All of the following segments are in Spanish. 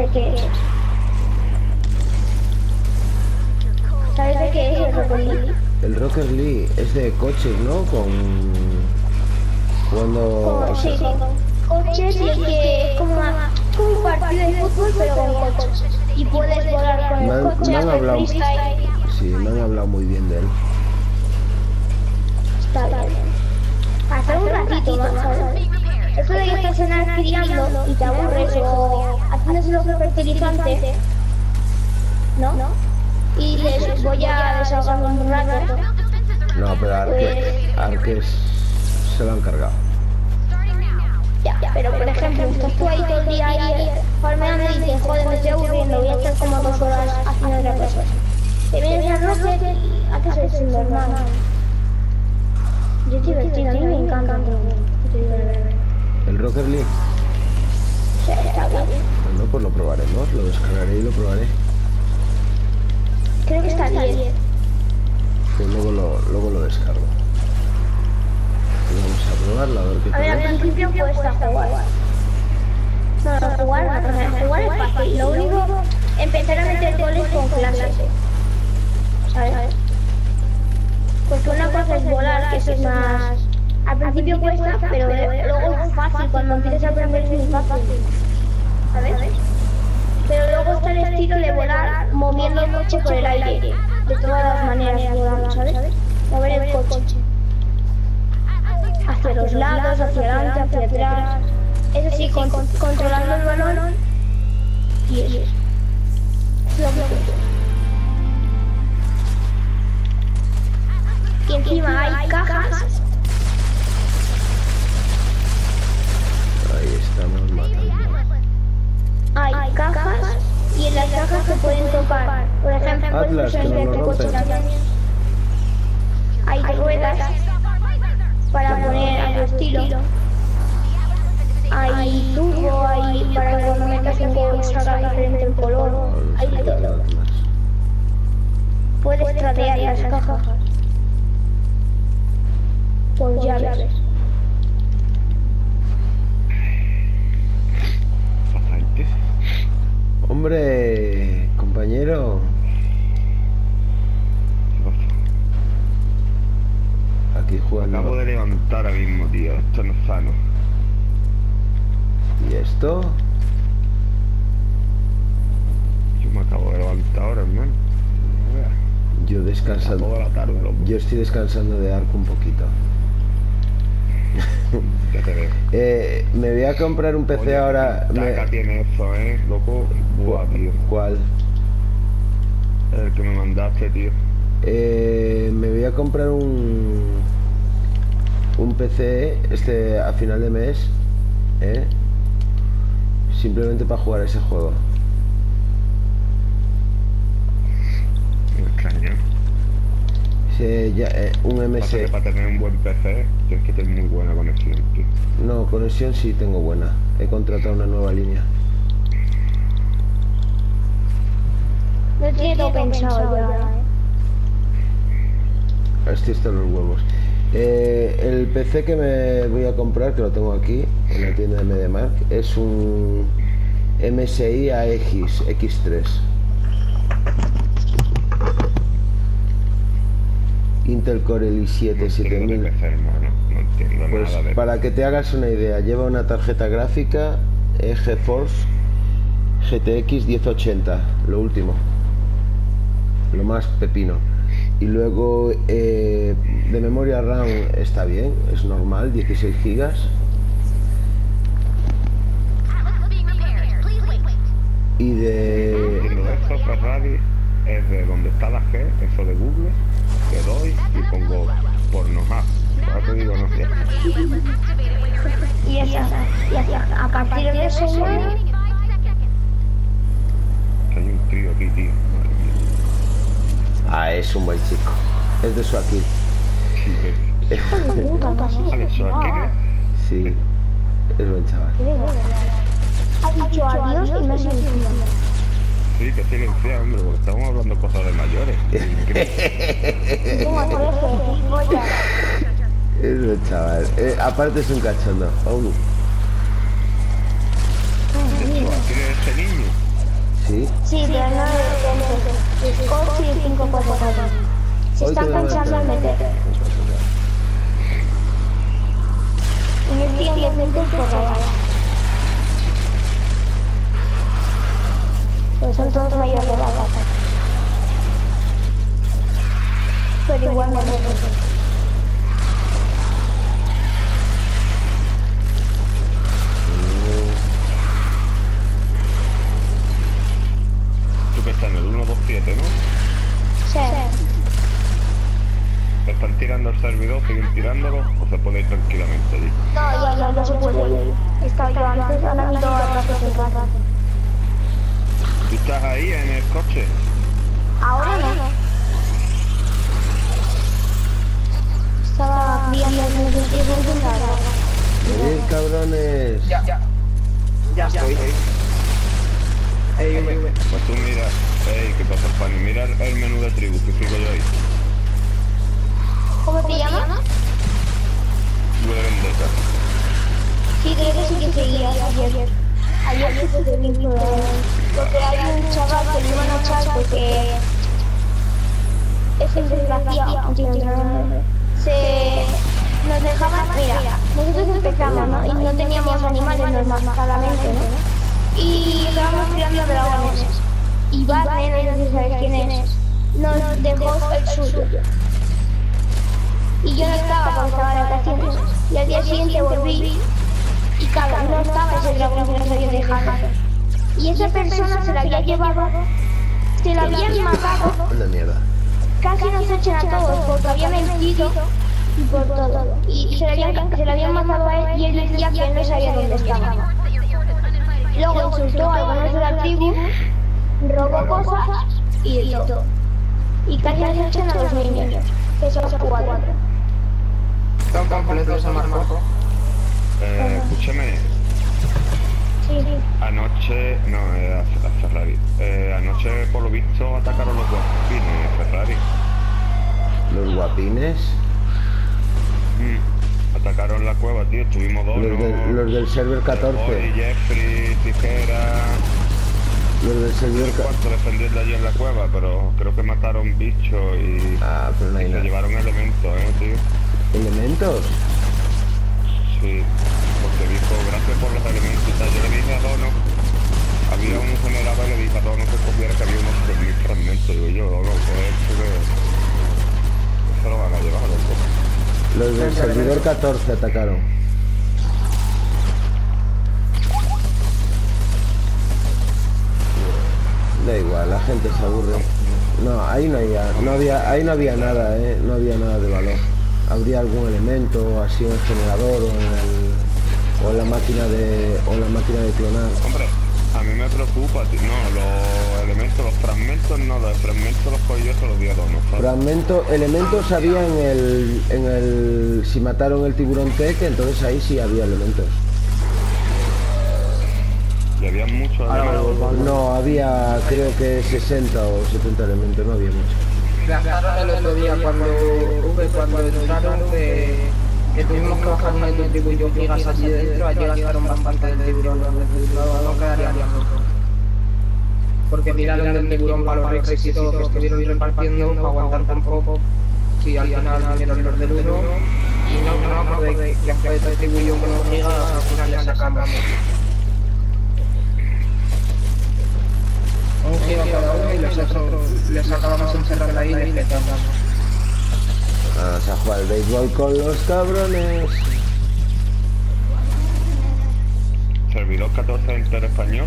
de qué es? ¿Sabes de qué es el Rocket League? El Rocket League es de coches, ¿no? Con... Cuando... Con, sí, con coches y el que es como, una- como un partido de fútbol pero con coches. Y puedes volar con Me el han- coche, me han hablado. freestyle. Sí, me han hablado muy bien de él. Está bien. Hacer un ratito más, Eso estás en el criando y te aburres o haciéndose lo fertilizante, ¿no? Y dices, voy a desahogarme un rato. No, pero Arque, Arques se lo han cargado. Ya, pero por ejemplo, estás tú ahí todo el día ahí farmeando y dices, joder, me estoy aburriendo, voy a estar como dos horas haciendo otra cosa. Te vienes al Rocket y haces el subnormal. Y es divertido, a mí me encanta. la verdad. El Rocket League. Sí, está bien. Bueno, pues lo probaremos, lo descargaré y lo probaré. Creo que está bien. Pues luego lo, luego lo descargo. Y vamos a probarlo a ver qué A ver, al tal. principio cuesta jugar. No, no, jugar, no, jugar es fácil. Lo único, empezar a meter goles con clases. ¿Sabes? Porque una cosa es volar, que eso es más... Al principio cuesta, pero luego es fácil. Cuando empiezas a aprender es muy fácil. ¿Sabes? Pero luego está el estilo de volar moviendo el coche por el aire. De todas las maneras volando, ¿sabes? Mover el coche hacia los lados, hacia adelante, hacia atrás. Es así, con- controlando el balón. Y eso. Y encima hay cajas. Hay cajas. Y en las cajas se pueden tocar. Por ejemplo, Atlas, puedes que no coche también. Hay ruedas para poner a tu estilo. Hay turbo, hay para que cuando metas un gol salga diferente el color. Hay todo. Puedes tradear las cajas por llaves. Bastante. Hombre, compañero, aquí jugando. acabo de levantar ahora mismo, tío. Esto no es sano. ¿Y esto? Yo me acabo de levantar ahora, hermano. Yo descansando. Toda la tarde, loco. Yo estoy descansando de arco un poquito. Eh, me voy a comprar un PC Oye, ahora. me- tiene eso, eh, loco. Buah, tío. ¿Cuál? El que me mandaste, tío. Eh, me voy a comprar un un PC este a final de mes, ¿eh? simplemente para jugar ese juego. Me extraña. Ya, eh, un Pasa que MS. para tener un buen PC tienes que tener muy buena conexión, tío. No, conexión sí tengo buena. He contratado una nueva línea. No tiene pensado ya. ¿eh? Estoy hasta los huevos. Eh, el PC que me voy a comprar, que lo tengo aquí en la tienda de MediaMark, es un MSI AX X3. Intel Core i7 No entiendo de 7000. PC, hermano. No entiendo Pues nada de para que te hagas una idea, lleva una tarjeta gráfica GeForce GTX 1080, lo último, lo más pepino. Y luego eh, de memoria RAM está bien, es normal, 16 gigas. Y de... Entiendo eso, Ferrari es de donde está la G, eso de Google, que doy y pongo porno app. Ahora te digo, no sé. Y esa, y hacia- a partir de eso, hay un trío aquí, tío. Ah, es un buen chico. Es de su aquí. Eso que Sí, es buen chaval. ha dicho adiós y me ha sentido. Sí, que silencia, hombre, porque estamos hablando cosas de mayores. Tengo 13, voy a... Es buen chaval. Eh, aparte es un cachondo. Aún. Eso aquí de ese niño. Sí. Sí, pero no de de Scott y el 544. Se a cansando al meter. Y estoy en 10 minutos por son todos mayores de edad. Pero igual no me Tú que estás en el 127, ¿no? Sí. ¿Están tirando el servidor? ¿Siguen tirándolo? ¿O se puede ir tranquilamente allí? No, ya, ya, no se puede ir. Está yo antes, ahora han ido a ratos en casa. ¿Tú estás ahí en el coche? Ahora no. Estaba criando el cabrones. Ya, ya. Ya estoy. Ey, ey, ey. Pues tú mira, ey, ¿qué pasa, Fanny? Mira el, el menú de tribu, que sigo yo ahí. ¿Cómo te llamas? De vendetta. Sí, creo que sí que seguía ayer. Ayer que te vi Porque hay un chaval que le iban a echar porque es el desgraciado. Se nos dejaban, mira, nosotros empezamos, ¿no? Y no teníamos animales normales, claramente, ¿no? Y estábamos tirando dragones. Y Batman, no sé si sabes quién es, nos dejó el suyo. Y yo no estaba porque estaba de vacaciones. Y al día siguiente volví y claro, no estaba ese dragón que nos había dejado. Y esa persona se la había llevado, se la habían matado, Anda mierda. casi nos echan a todos porque había mentido y por todo. Y se la habían, se la habían matado a él y él decía que él no sabía dónde estaba. Luego insultó a algunos de la tribu, robó cosas y todo. Y casi nos echan a los niños, que son cuatro. Están completos a Marco. Eh, escúchame, Sí, anoche, no, eh, a, a Ferrari. Eh, anoche, por lo visto, atacaron los guapines Ferrari. Los guapines. Mm, Atacaron la cueva, tío, estuvimos dos, Los, ¿no? del- los del server Boy, 14. Jeffrey, Tijera, Los del server ca- cuánto defendiendo allí en la cueva, pero creo que mataron bichos y, Ah, pero no hay y se nada. llevaron elementos, eh, tío. ¿Elementos? Sí, generador y le dije a Dono que cogiera que había unos 3.000 fragmentos. Digo yo, Dono, esto que... Eso lo van a llevar, loco. Los del servidor 14 atacaron. Da igual, la gente se aburre. No, ahí no había, no había, ahí no había nada, eh, no había nada de valor. Habría algún elemento, así en el generador o en el, o en la máquina de, o en la máquina de clonar. Hombre, No, los elementos, los fragmentos no, los fragmentos los cogí yo se los di a Dono. ¿sabes? Fragmento, elementos había en el, en el, si mataron el tiburón tech, entonces ahí sí había elementos. Y había muchos elementos. No, había creo que 60 o 70 elementos, no había mucho. Gastaron el otro día cuando Uve, cuando entraron que, que tuvimos que bajar un distribuyo gigas allí dentro, allí gastaron bastante del tiburón, no, no quedaría bien loco. Porque tiraron del tiburón para los rexes y todo que estuvieron repartiendo para aguantar tan poco. Sí, al final vinieron los del uno y no, no, porque que fue de distribuyo con los gigas, al final le sacamos. Un giga cada uno y los otros les sacábamos encerrar ahí y les quedábamos. Vamos a jugar al béisbol con los cabrones. Servidor 14 entero español.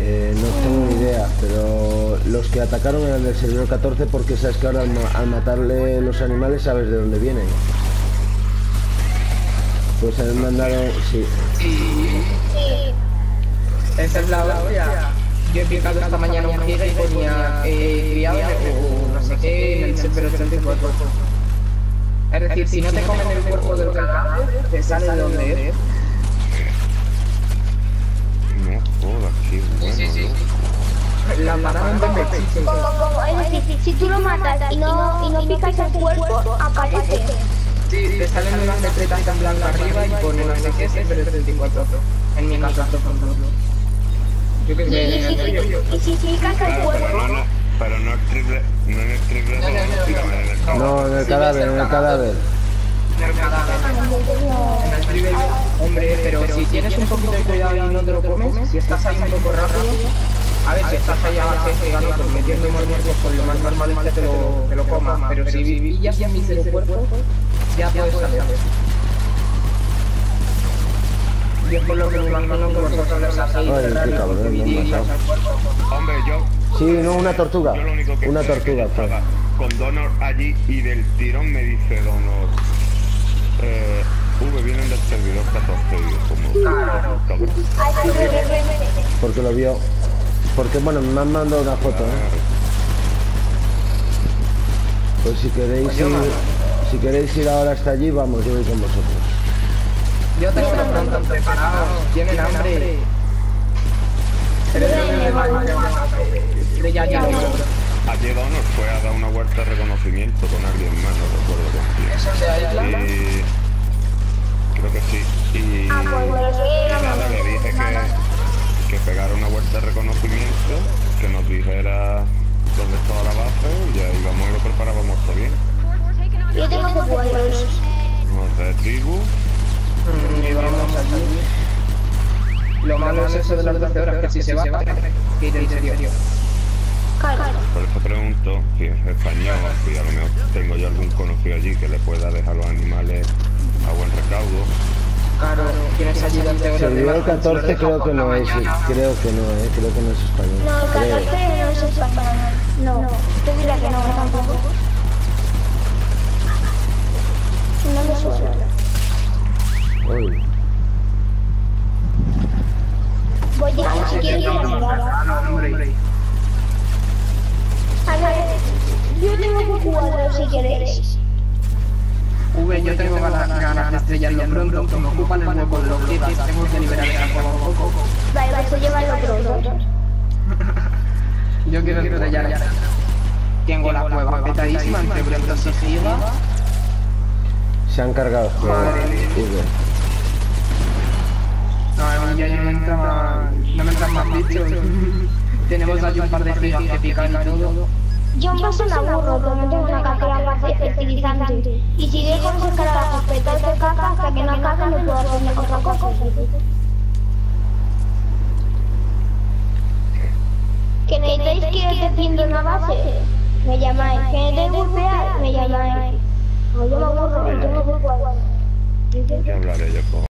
Eh, no tengo ni idea, pero los que atacaron eran del servidor 14 porque sabes que ahora al, ma- al matarle los animales sabes de dónde vienen. Pues me mandaron, sí, Esa es la hostia. Yo he picado esta mañana un giga y ponía eh, o no sé qué en el server 84. Es decir, si no te comen el cuerpo del cadáver, te sale de donde es. Matas y no, y no picas el cuerpo, aparece. Sí, te salen unas letretas en blanco arriba y pone no sé qué server 34. En mi caso, por ejemplo. Yo que Y, sé, y, en el si- picas no, cuerpo, no, pero no el triple, no en el triple No, no, no, dígame, en el cadáver. No, en el cadáver, en el cadáver. En el cadáver. En el triple, hombre, pero si tienes un poquito de cuidado y no te lo comes, si estás ahí un poco rápido, a ver, si estás ahí a base pegando, pues metiendo muertos, pues lo más normal es que te lo, te lo comas, pero si pillas ya mi cuerpo, ya puedes hacerlo. Y es por lo que me imagino que vosotros les hacéis. Hombre, yo, Sí, no, una tortuga. yo lo único que Una tortuga estaba con Donor allí y del tirón me dice Donor, eh, V vienen del servidor 14 y yo como, Claro. Porque lo vio. Porque bueno, me han mandado una foto, ¿eh? Pues si queréis ir, si queréis ir ahora hasta allí, vamos, yo voy con vosotros. Yo tengo los prontos preparados, tienen hambre. Ayer Donor fue a dar una vuelta de reconocimiento con alguien más, no recuerdo con quién. ¿Eso se? Y creo que sí. Y, Ah, pues me lo sigue y nada, le dije que, que pegara una vuelta de reconocimiento, que nos dijera dónde estaba la base y ya íbamos y lo preparábamos todo bien. Yo tengo secuelos. Nos de tribu, Y vamos allí. Lo malo es eso de las 12 horas, que si se va, que ir en serio. Claro. por eso pregunto si es español, si a lo mejor tengo yo algún conocido allí que le pueda dejar los animales a buen recaudo. Claro, tienes allí 12 horas. Servidor de baja, 14 si lo creo que no es, creo que no, ¿eh? Creo que no es español. No, el Creo. 14 no es español. No, te diré que no, tampoco. No me suena. Uy. Voy a si quieres ir a mirar. Ah. A ver, yo tengo cuatro si queréis. V, yo tengo ganas, ganas de estrellarlo pronto, que me ocupan el hueco de los gigas, tengo que liberar esa juego un poco. Vale, vas a llevarlo pronto. Yo quiero estrellar ya. Tengo la cueva petadísima entre brontos y gigas. Se han cargado el. No, a ya no me entran más, no me entran más bichos. Tenemos allí un par de gigas que pican y todo. Yo en paso me aburro, pero no tengo una cartera más fertilizante. Y si dejo de sacar a la sospechar de caca hasta que no caca no puedo hacer otra cosa. Que necesitáis que ir defiendo una base, me llamáis. Que necesitáis golpear, me llamáis. No, yo me aburro, yo me igual. Ya hablaré yo con